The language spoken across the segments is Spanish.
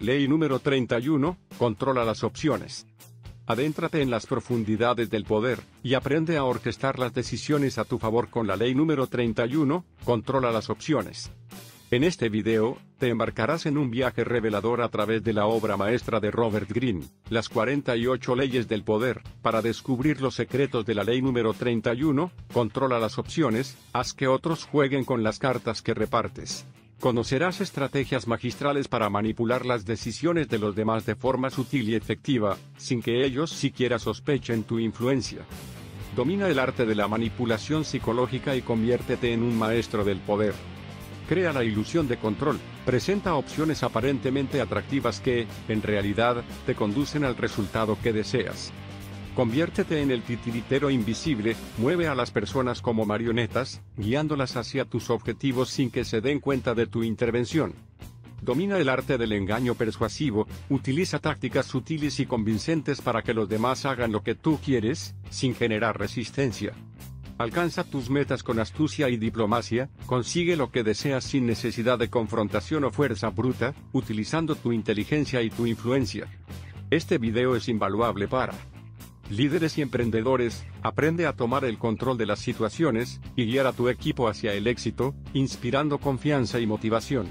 Ley número 31, controla las opciones. Adéntrate en las profundidades del poder, y aprende a orquestar las decisiones a tu favor con la ley número 31, controla las opciones. En este video, te embarcarás en un viaje revelador a través de la obra maestra de Robert Greene, Las 48 leyes del poder, para descubrir los secretos de la ley número 31, controla las opciones, haz que otros jueguen con las cartas que repartes. Conocerás estrategias magistrales para manipular las decisiones de los demás de forma sutil y efectiva, sin que ellos siquiera sospechen tu influencia. Domina el arte de la manipulación psicológica y conviértete en un maestro del poder crea la ilusión de control, presenta opciones aparentemente atractivas que, en realidad, te conducen al resultado que deseas. Conviértete en el titiritero invisible, mueve a las personas como marionetas, guiándolas hacia tus objetivos sin que se den cuenta de tu intervención. Domina el arte del engaño persuasivo, utiliza tácticas sutiles y convincentes para que los demás hagan lo que tú quieres, sin generar resistencia. Alcanza tus metas con astucia y diplomacia, consigue lo que deseas sin necesidad de confrontación o fuerza bruta, utilizando tu inteligencia y tu influencia. Este video es invaluable para líderes y emprendedores, aprende a tomar el control de las situaciones, y guiar a tu equipo hacia el éxito, inspirando confianza y motivación.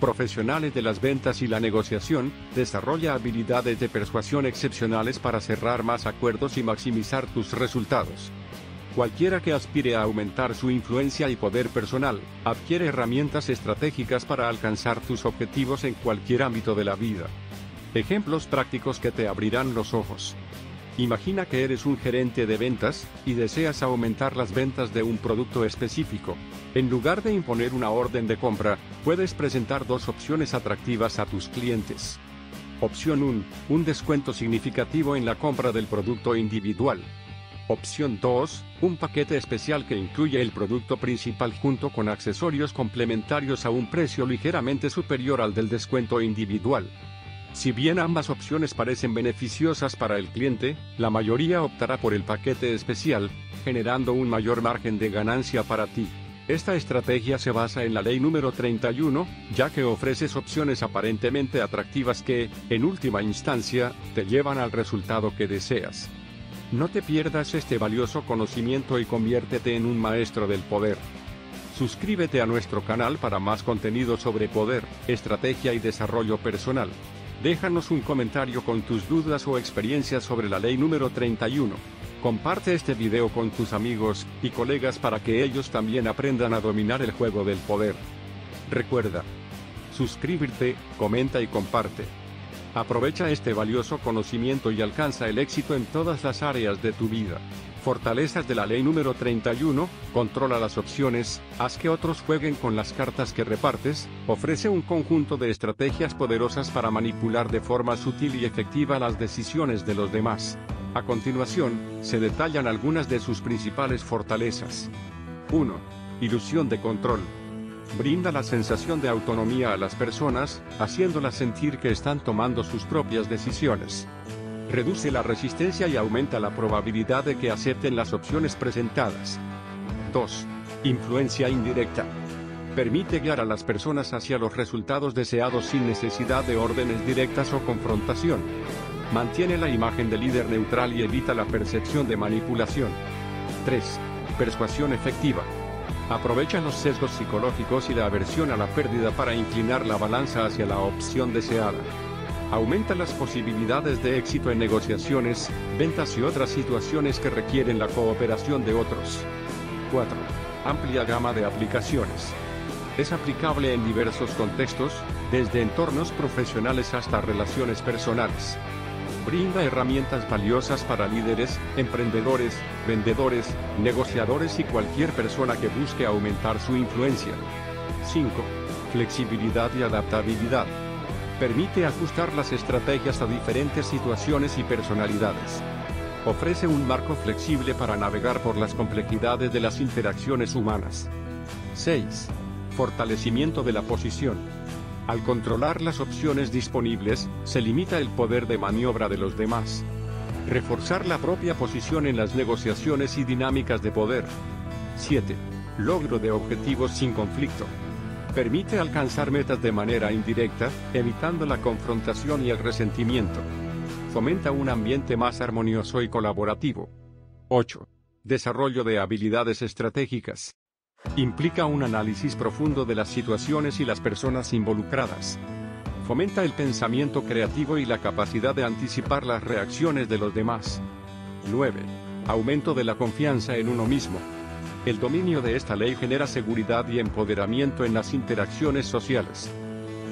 Profesionales de las ventas y la negociación, desarrolla habilidades de persuasión excepcionales para cerrar más acuerdos y maximizar tus resultados. Cualquiera que aspire a aumentar su influencia y poder personal, adquiere herramientas estratégicas para alcanzar tus objetivos en cualquier ámbito de la vida. Ejemplos prácticos que te abrirán los ojos. Imagina que eres un gerente de ventas, y deseas aumentar las ventas de un producto específico. En lugar de imponer una orden de compra, puedes presentar dos opciones atractivas a tus clientes. Opción 1. Un descuento significativo en la compra del producto individual. Opción 2. Un paquete especial que incluye el producto principal junto con accesorios complementarios a un precio ligeramente superior al del descuento individual. Si bien ambas opciones parecen beneficiosas para el cliente, la mayoría optará por el paquete especial, generando un mayor margen de ganancia para ti. Esta estrategia se basa en la ley número 31, ya que ofreces opciones aparentemente atractivas que, en última instancia, te llevan al resultado que deseas. No te pierdas este valioso conocimiento y conviértete en un maestro del poder. Suscríbete a nuestro canal para más contenido sobre poder, estrategia y desarrollo personal. Déjanos un comentario con tus dudas o experiencias sobre la ley número 31. Comparte este video con tus amigos y colegas para que ellos también aprendan a dominar el juego del poder. Recuerda, suscríbete, comenta y comparte. Aprovecha este valioso conocimiento y alcanza el éxito en todas las áreas de tu vida. Fortalezas de la ley número 31, controla las opciones, haz que otros jueguen con las cartas que repartes, ofrece un conjunto de estrategias poderosas para manipular de forma sutil y efectiva las decisiones de los demás. A continuación, se detallan algunas de sus principales fortalezas. 1. Ilusión de control. Brinda la sensación de autonomía a las personas, haciéndolas sentir que están tomando sus propias decisiones. Reduce la resistencia y aumenta la probabilidad de que acepten las opciones presentadas. 2. Influencia indirecta. Permite guiar a las personas hacia los resultados deseados sin necesidad de órdenes directas o confrontación. Mantiene la imagen de líder neutral y evita la percepción de manipulación. 3. Persuasión efectiva. Aprovecha los sesgos psicológicos y la aversión a la pérdida para inclinar la balanza hacia la opción deseada. Aumenta las posibilidades de éxito en negociaciones, ventas y otras situaciones que requieren la cooperación de otros. 4. Amplia gama de aplicaciones. Es aplicable en diversos contextos, desde entornos profesionales hasta relaciones personales brinda herramientas valiosas para líderes, emprendedores, vendedores, negociadores y cualquier persona que busque aumentar su influencia. 5. Flexibilidad y adaptabilidad. Permite ajustar las estrategias a diferentes situaciones y personalidades. Ofrece un marco flexible para navegar por las complejidades de las interacciones humanas. 6. Fortalecimiento de la posición al controlar las opciones disponibles, se limita el poder de maniobra de los demás. Reforzar la propia posición en las negociaciones y dinámicas de poder. 7. Logro de objetivos sin conflicto. Permite alcanzar metas de manera indirecta, evitando la confrontación y el resentimiento. Fomenta un ambiente más armonioso y colaborativo. 8. Desarrollo de habilidades estratégicas. Implica un análisis profundo de las situaciones y las personas involucradas. Fomenta el pensamiento creativo y la capacidad de anticipar las reacciones de los demás. 9. Aumento de la confianza en uno mismo. El dominio de esta ley genera seguridad y empoderamiento en las interacciones sociales.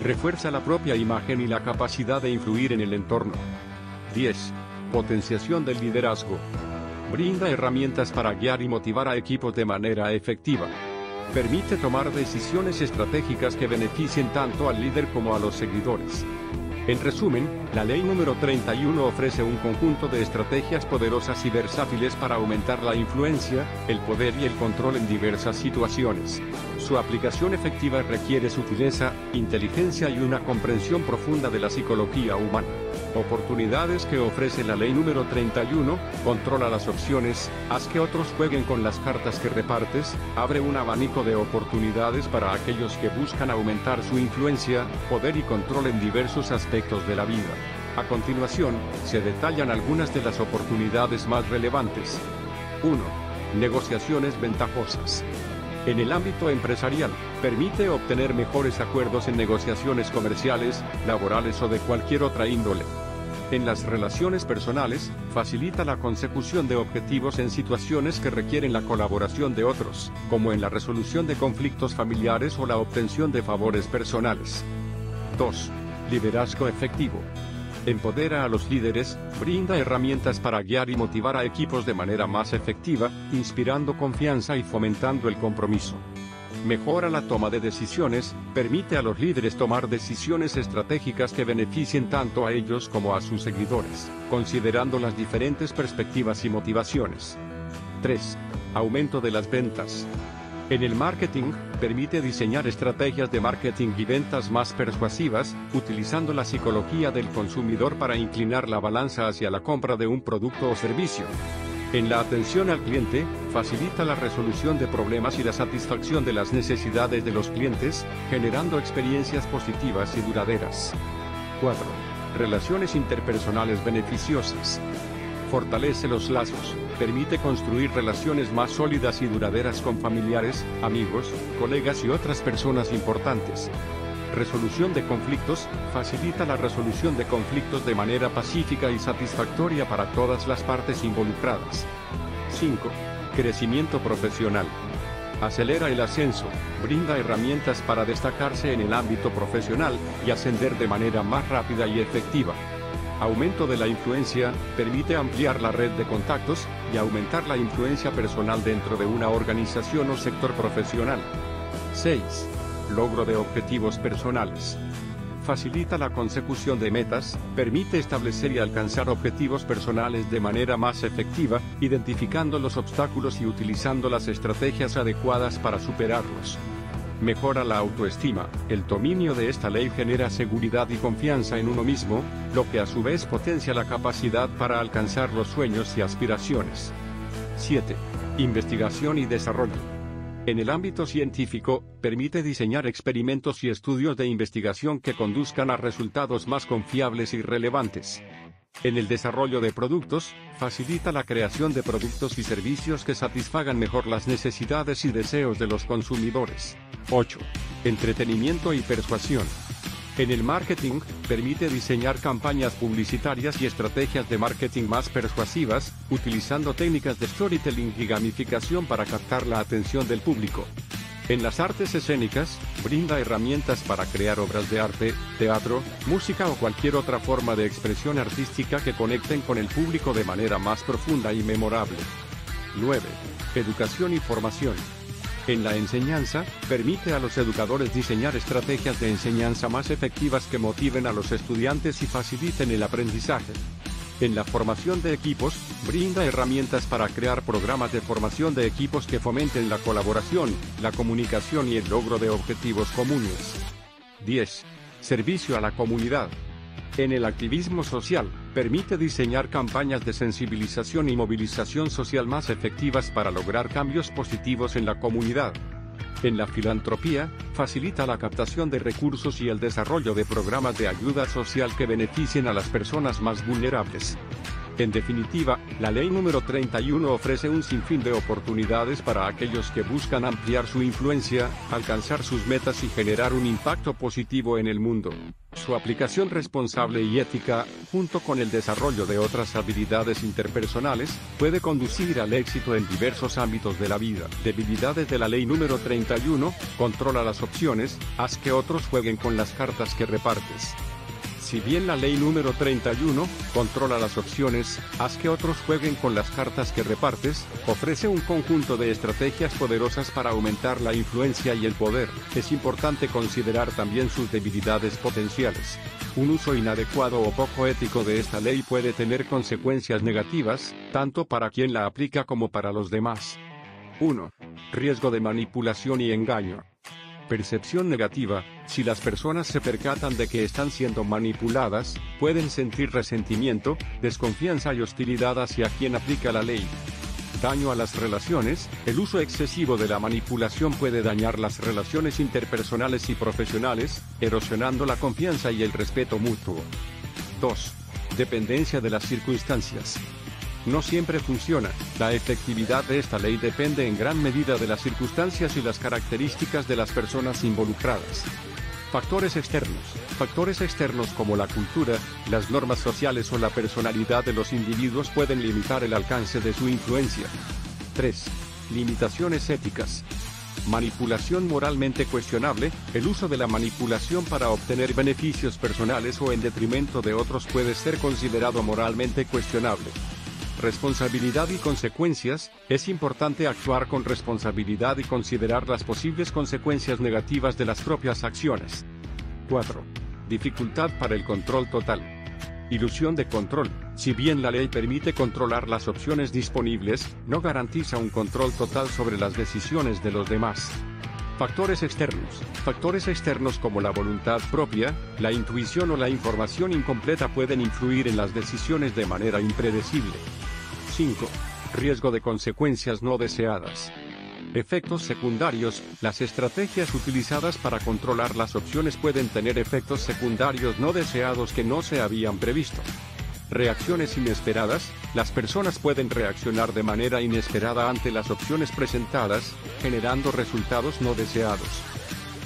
Refuerza la propia imagen y la capacidad de influir en el entorno. 10. Potenciación del liderazgo. Brinda herramientas para guiar y motivar a equipos de manera efectiva. Permite tomar decisiones estratégicas que beneficien tanto al líder como a los seguidores. En resumen, la ley número 31 ofrece un conjunto de estrategias poderosas y versátiles para aumentar la influencia, el poder y el control en diversas situaciones. Su aplicación efectiva requiere sutileza, inteligencia y una comprensión profunda de la psicología humana. Oportunidades que ofrece la ley número 31, controla las opciones, haz que otros jueguen con las cartas que repartes, abre un abanico de oportunidades para aquellos que buscan aumentar su influencia, poder y control en diversos aspectos de la vida. A continuación, se detallan algunas de las oportunidades más relevantes. 1. Negociaciones ventajosas. En el ámbito empresarial, permite obtener mejores acuerdos en negociaciones comerciales, laborales o de cualquier otra índole. En las relaciones personales, facilita la consecución de objetivos en situaciones que requieren la colaboración de otros, como en la resolución de conflictos familiares o la obtención de favores personales. 2. Liderazgo efectivo empodera a los líderes, brinda herramientas para guiar y motivar a equipos de manera más efectiva, inspirando confianza y fomentando el compromiso. Mejora la toma de decisiones, permite a los líderes tomar decisiones estratégicas que beneficien tanto a ellos como a sus seguidores, considerando las diferentes perspectivas y motivaciones. 3. Aumento de las ventas. En el marketing, permite diseñar estrategias de marketing y ventas más persuasivas, utilizando la psicología del consumidor para inclinar la balanza hacia la compra de un producto o servicio. En la atención al cliente, facilita la resolución de problemas y la satisfacción de las necesidades de los clientes, generando experiencias positivas y duraderas. 4. Relaciones interpersonales beneficiosas fortalece los lazos, permite construir relaciones más sólidas y duraderas con familiares, amigos, colegas y otras personas importantes. Resolución de conflictos, facilita la resolución de conflictos de manera pacífica y satisfactoria para todas las partes involucradas. 5. Crecimiento profesional. Acelera el ascenso, brinda herramientas para destacarse en el ámbito profesional y ascender de manera más rápida y efectiva. Aumento de la influencia, permite ampliar la red de contactos y aumentar la influencia personal dentro de una organización o sector profesional. 6. Logro de objetivos personales. Facilita la consecución de metas, permite establecer y alcanzar objetivos personales de manera más efectiva, identificando los obstáculos y utilizando las estrategias adecuadas para superarlos mejora la autoestima. El dominio de esta ley genera seguridad y confianza en uno mismo, lo que a su vez potencia la capacidad para alcanzar los sueños y aspiraciones. 7. Investigación y desarrollo. En el ámbito científico, permite diseñar experimentos y estudios de investigación que conduzcan a resultados más confiables y relevantes. En el desarrollo de productos, facilita la creación de productos y servicios que satisfagan mejor las necesidades y deseos de los consumidores. 8. Entretenimiento y persuasión. En el marketing, permite diseñar campañas publicitarias y estrategias de marketing más persuasivas, utilizando técnicas de storytelling y gamificación para captar la atención del público. En las artes escénicas, brinda herramientas para crear obras de arte, teatro, música o cualquier otra forma de expresión artística que conecten con el público de manera más profunda y memorable. 9. Educación y formación. En la enseñanza, permite a los educadores diseñar estrategias de enseñanza más efectivas que motiven a los estudiantes y faciliten el aprendizaje. En la formación de equipos, brinda herramientas para crear programas de formación de equipos que fomenten la colaboración, la comunicación y el logro de objetivos comunes. 10. Servicio a la comunidad. En el activismo social, permite diseñar campañas de sensibilización y movilización social más efectivas para lograr cambios positivos en la comunidad. En la filantropía, facilita la captación de recursos y el desarrollo de programas de ayuda social que beneficien a las personas más vulnerables. En definitiva, la ley número 31 ofrece un sinfín de oportunidades para aquellos que buscan ampliar su influencia, alcanzar sus metas y generar un impacto positivo en el mundo. Su aplicación responsable y ética, junto con el desarrollo de otras habilidades interpersonales, puede conducir al éxito en diversos ámbitos de la vida. Debilidades de la ley número 31, controla las opciones, haz que otros jueguen con las cartas que repartes. Si bien la ley número 31 controla las opciones, haz que otros jueguen con las cartas que repartes, ofrece un conjunto de estrategias poderosas para aumentar la influencia y el poder, es importante considerar también sus debilidades potenciales. Un uso inadecuado o poco ético de esta ley puede tener consecuencias negativas, tanto para quien la aplica como para los demás. 1. Riesgo de manipulación y engaño. Percepción negativa, si las personas se percatan de que están siendo manipuladas, pueden sentir resentimiento, desconfianza y hostilidad hacia quien aplica la ley. Daño a las relaciones, el uso excesivo de la manipulación puede dañar las relaciones interpersonales y profesionales, erosionando la confianza y el respeto mutuo. 2. Dependencia de las circunstancias no siempre funciona. La efectividad de esta ley depende en gran medida de las circunstancias y las características de las personas involucradas. Factores externos. Factores externos como la cultura, las normas sociales o la personalidad de los individuos pueden limitar el alcance de su influencia. 3. Limitaciones éticas. Manipulación moralmente cuestionable, el uso de la manipulación para obtener beneficios personales o en detrimento de otros puede ser considerado moralmente cuestionable. Responsabilidad y consecuencias, es importante actuar con responsabilidad y considerar las posibles consecuencias negativas de las propias acciones. 4. Dificultad para el control total. Ilusión de control. Si bien la ley permite controlar las opciones disponibles, no garantiza un control total sobre las decisiones de los demás. Factores externos. Factores externos como la voluntad propia, la intuición o la información incompleta pueden influir en las decisiones de manera impredecible. 5. Riesgo de consecuencias no deseadas. Efectos secundarios. Las estrategias utilizadas para controlar las opciones pueden tener efectos secundarios no deseados que no se habían previsto. Reacciones inesperadas. Las personas pueden reaccionar de manera inesperada ante las opciones presentadas, generando resultados no deseados.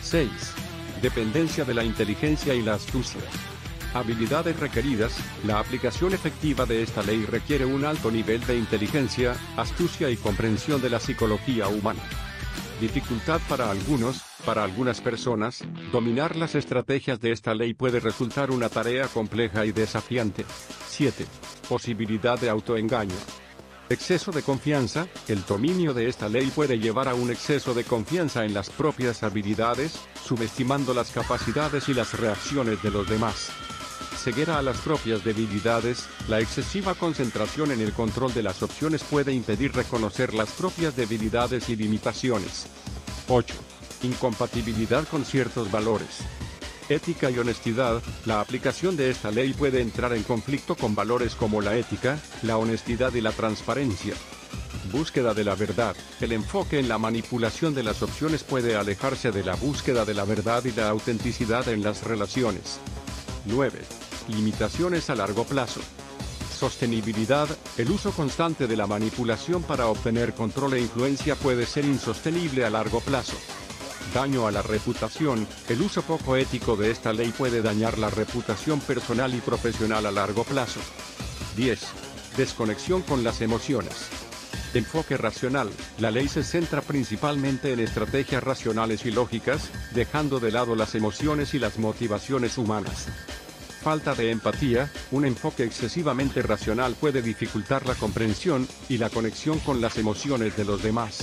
6. Dependencia de la inteligencia y la astucia. Habilidades requeridas. La aplicación efectiva de esta ley requiere un alto nivel de inteligencia, astucia y comprensión de la psicología humana. Dificultad para algunos, para algunas personas, dominar las estrategias de esta ley puede resultar una tarea compleja y desafiante. 7. Posibilidad de autoengaño. Exceso de confianza, el dominio de esta ley puede llevar a un exceso de confianza en las propias habilidades, subestimando las capacidades y las reacciones de los demás ceguera a las propias debilidades, la excesiva concentración en el control de las opciones puede impedir reconocer las propias debilidades y limitaciones. 8. Incompatibilidad con ciertos valores. Ética y honestidad, la aplicación de esta ley puede entrar en conflicto con valores como la ética, la honestidad y la transparencia. Búsqueda de la verdad. El enfoque en la manipulación de las opciones puede alejarse de la búsqueda de la verdad y la autenticidad en las relaciones. 9. Limitaciones a largo plazo. Sostenibilidad. El uso constante de la manipulación para obtener control e influencia puede ser insostenible a largo plazo. Daño a la reputación. El uso poco ético de esta ley puede dañar la reputación personal y profesional a largo plazo. 10. Desconexión con las emociones. Enfoque racional. La ley se centra principalmente en estrategias racionales y lógicas, dejando de lado las emociones y las motivaciones humanas falta de empatía, un enfoque excesivamente racional puede dificultar la comprensión y la conexión con las emociones de los demás.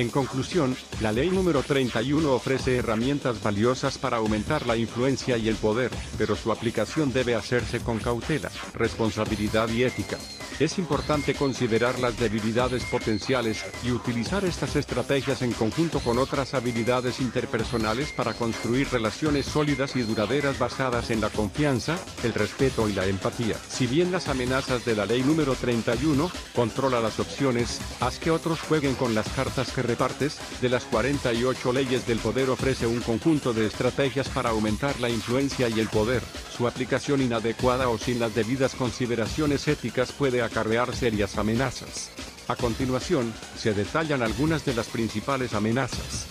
En conclusión, la ley número 31 ofrece herramientas valiosas para aumentar la influencia y el poder, pero su aplicación debe hacerse con cautela, responsabilidad y ética. Es importante considerar las debilidades potenciales y utilizar estas estrategias en conjunto con otras habilidades interpersonales para construir relaciones sólidas y duraderas basadas en la confianza, el respeto y la empatía. Si bien las amenazas de la ley número 31 controla las opciones, haz que otros jueguen con las cartas que repartes, de las 48 leyes del poder ofrece un conjunto de estrategias para aumentar la influencia y el poder. Su aplicación inadecuada o sin las debidas consideraciones éticas puede acarrear serias amenazas. A continuación, se detallan algunas de las principales amenazas.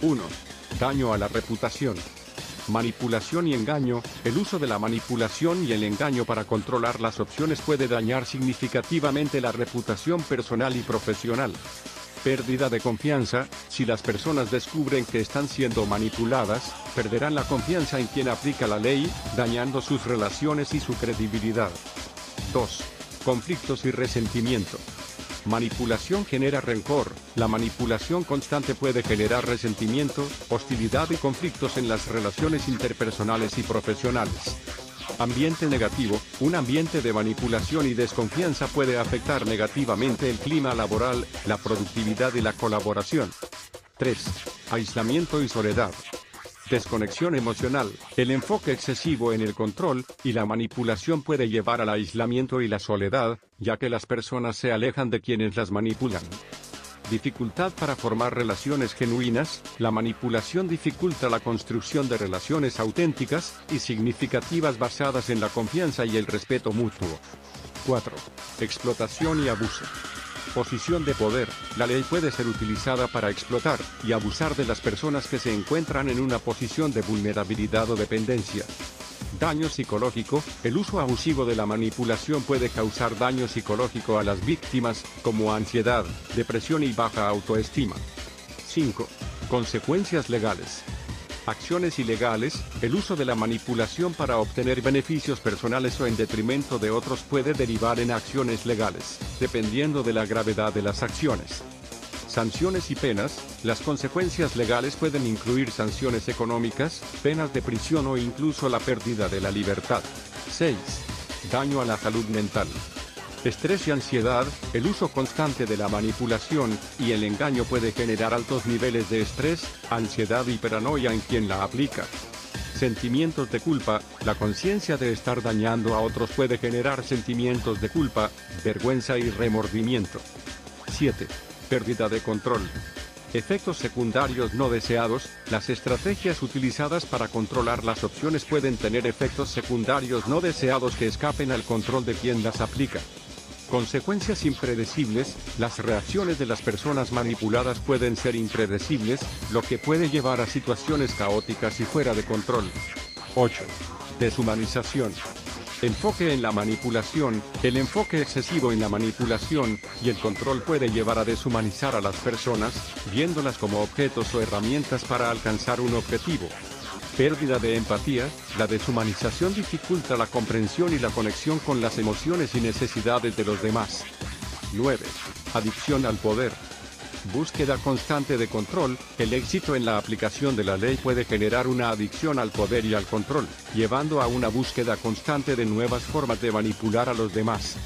1. Daño a la reputación. Manipulación y engaño. El uso de la manipulación y el engaño para controlar las opciones puede dañar significativamente la reputación personal y profesional. Pérdida de confianza. Si las personas descubren que están siendo manipuladas, perderán la confianza en quien aplica la ley, dañando sus relaciones y su credibilidad. 2. Conflictos y resentimiento. Manipulación genera rencor. La manipulación constante puede generar resentimiento, hostilidad y conflictos en las relaciones interpersonales y profesionales. Ambiente negativo. Un ambiente de manipulación y desconfianza puede afectar negativamente el clima laboral, la productividad y la colaboración. 3. Aislamiento y soledad desconexión emocional, el enfoque excesivo en el control y la manipulación puede llevar al aislamiento y la soledad, ya que las personas se alejan de quienes las manipulan. Dificultad para formar relaciones genuinas, la manipulación dificulta la construcción de relaciones auténticas y significativas basadas en la confianza y el respeto mutuo. 4. Explotación y abuso. Posición de poder. La ley puede ser utilizada para explotar y abusar de las personas que se encuentran en una posición de vulnerabilidad o dependencia. Daño psicológico. El uso abusivo de la manipulación puede causar daño psicológico a las víctimas, como ansiedad, depresión y baja autoestima. 5. Consecuencias legales acciones ilegales, el uso de la manipulación para obtener beneficios personales o en detrimento de otros puede derivar en acciones legales, dependiendo de la gravedad de las acciones. Sanciones y penas, las consecuencias legales pueden incluir sanciones económicas, penas de prisión o incluso la pérdida de la libertad. 6. Daño a la salud mental. Estrés y ansiedad, el uso constante de la manipulación y el engaño puede generar altos niveles de estrés, ansiedad y paranoia en quien la aplica. Sentimientos de culpa, la conciencia de estar dañando a otros puede generar sentimientos de culpa, vergüenza y remordimiento. 7. Pérdida de control. Efectos secundarios no deseados, las estrategias utilizadas para controlar las opciones pueden tener efectos secundarios no deseados que escapen al control de quien las aplica. Consecuencias impredecibles, las reacciones de las personas manipuladas pueden ser impredecibles, lo que puede llevar a situaciones caóticas y fuera de control. 8. Deshumanización. Enfoque en la manipulación, el enfoque excesivo en la manipulación y el control puede llevar a deshumanizar a las personas, viéndolas como objetos o herramientas para alcanzar un objetivo. Pérdida de empatía, la deshumanización dificulta la comprensión y la conexión con las emociones y necesidades de los demás. 9. Adicción al poder. Búsqueda constante de control, el éxito en la aplicación de la ley puede generar una adicción al poder y al control, llevando a una búsqueda constante de nuevas formas de manipular a los demás.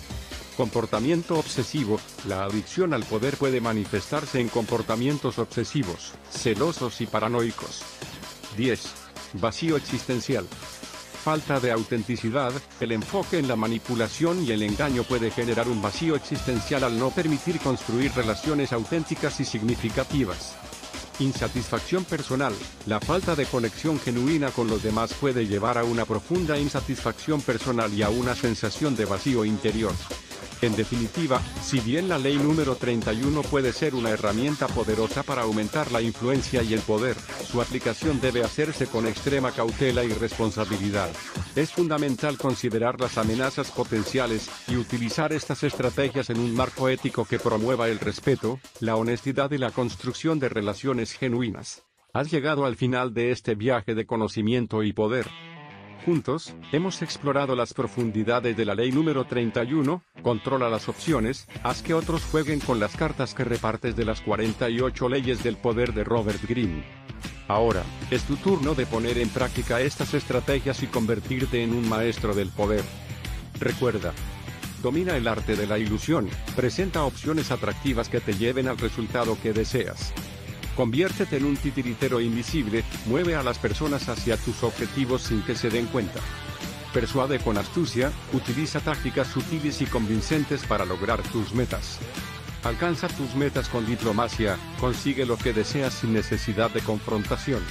Comportamiento obsesivo. La adicción al poder puede manifestarse en comportamientos obsesivos, celosos y paranoicos. 10. Vacío existencial. Falta de autenticidad, el enfoque en la manipulación y el engaño puede generar un vacío existencial al no permitir construir relaciones auténticas y significativas. Insatisfacción personal. La falta de conexión genuina con los demás puede llevar a una profunda insatisfacción personal y a una sensación de vacío interior. En definitiva, si bien la ley número 31 puede ser una herramienta poderosa para aumentar la influencia y el poder, su aplicación debe hacerse con extrema cautela y responsabilidad. Es fundamental considerar las amenazas potenciales y utilizar estas estrategias en un marco ético que promueva el respeto, la honestidad y la construcción de relaciones genuinas. Has llegado al final de este viaje de conocimiento y poder. Juntos, hemos explorado las profundidades de la ley número 31, controla las opciones, haz que otros jueguen con las cartas que repartes de las 48 leyes del poder de Robert Greene. Ahora, es tu turno de poner en práctica estas estrategias y convertirte en un maestro del poder. Recuerda, domina el arte de la ilusión, presenta opciones atractivas que te lleven al resultado que deseas. Conviértete en un titiritero invisible, mueve a las personas hacia tus objetivos sin que se den cuenta. Persuade con astucia, utiliza tácticas sutiles y convincentes para lograr tus metas. Alcanza tus metas con diplomacia, consigue lo que deseas sin necesidad de confrontación.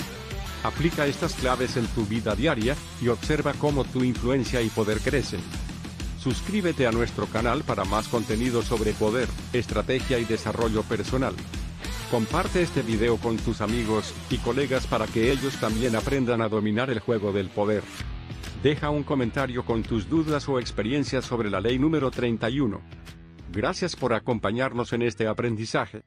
Aplica estas claves en tu vida diaria, y observa cómo tu influencia y poder crecen. Suscríbete a nuestro canal para más contenido sobre poder, estrategia y desarrollo personal. Comparte este video con tus amigos y colegas para que ellos también aprendan a dominar el juego del poder. Deja un comentario con tus dudas o experiencias sobre la ley número 31. Gracias por acompañarnos en este aprendizaje.